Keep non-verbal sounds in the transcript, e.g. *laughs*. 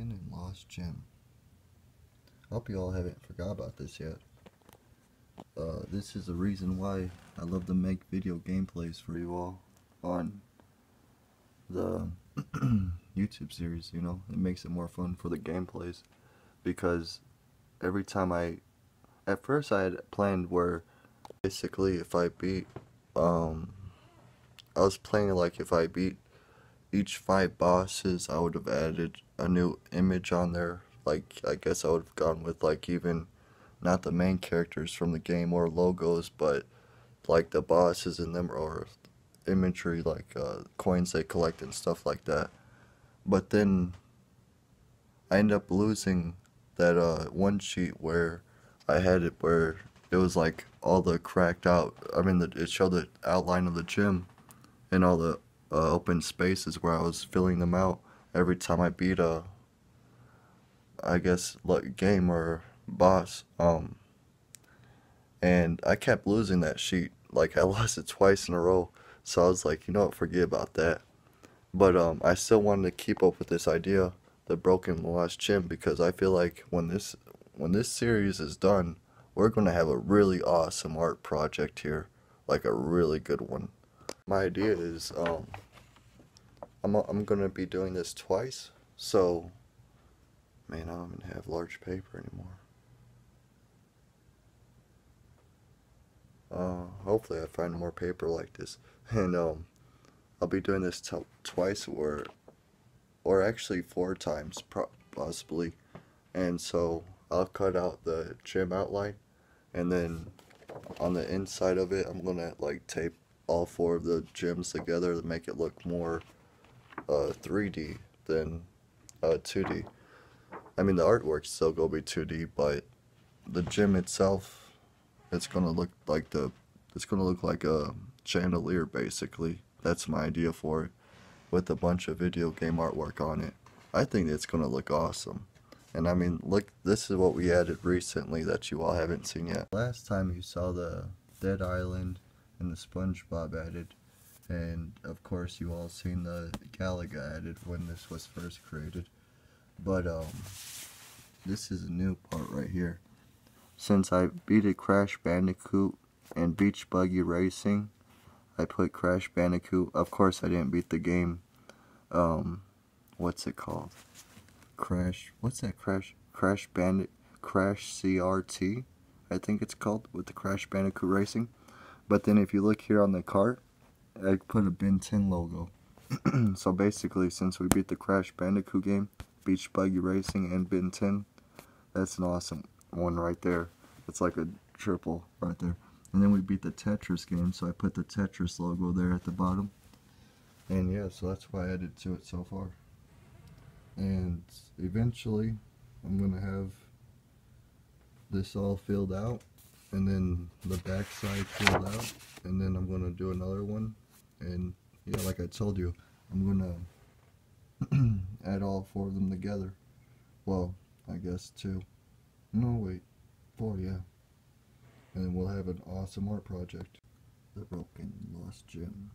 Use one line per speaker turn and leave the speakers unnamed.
and lost gem. Hope you all haven't forgot about this yet. Uh, this is the reason why I love to make video gameplays for you all on the *clears throat* YouTube series, you know, it makes it more fun for the gameplays because every time I, at first I had planned where basically if I beat, um, I was playing like if I beat each five bosses, I would have added a new image on there. Like, I guess I would have gone with, like, even not the main characters from the game or logos, but like the bosses in them or imagery, like uh, coins they collect and stuff like that. But then I ended up losing that uh, one sheet where I had it where it was like all the cracked out. I mean, the, it showed the outline of the gym and all the uh, open spaces where I was filling them out every time I beat a, I guess, like game or boss. Um, and I kept losing that sheet. Like I *laughs* lost it twice in a row. So I was like, you know what, forget about that. But um, I still wanted to keep up with this idea, the broken lost gem, because I feel like when this when this series is done, we're gonna have a really awesome art project here, like a really good one my idea is um, I'm, I'm gonna be doing this twice so man I don't even have large paper anymore. Uh, hopefully I find more paper like this. *laughs* And um, I'll be doing this twice or or actually four times possibly. And so I'll cut out the gym outline and then on the inside of it I'm gonna like tape all four of the gems together to make it look more uh, 3D than uh, 2D. I mean, the artwork still gonna be 2D, but the gym itself, it's gonna look like the, it's gonna look like a chandelier basically. That's my idea for it, with a bunch of video game artwork on it. I think it's gonna look awesome. And I mean, look, this is what we added recently that you all haven't seen yet. Last time you saw the Dead Island and the SpongeBob added. And of course you all seen the Galaga added when this was first created. But um, this is a new part right here. Since I beat a Crash Bandicoot and Beach Buggy Racing, I put Crash Bandicoot. Of course I didn't beat the game. Um, what's it called? Crash. What's that Crash? Crash Bandit. Crash CRT. I think it's called with the Crash Bandicoot Racing. But then if you look here on the cart, I put a Ben 10 logo. *clears throat* so basically, since we beat the Crash Bandicoot game, Beach Buggy Racing, and Ben 10, that's an awesome one right there. It's like a triple right there. And then we beat the Tetris game, so I put the Tetris logo there at the bottom. And yeah, so that's why I added to it so far. And eventually, I'm going to have this all filled out and then the back side filled out and then I'm gonna do another one and yeah like I told you I'm gonna *clears throat* add all four of them together. Well I guess two. No wait. Four yeah. And then we'll have an awesome art project. The broken lost gem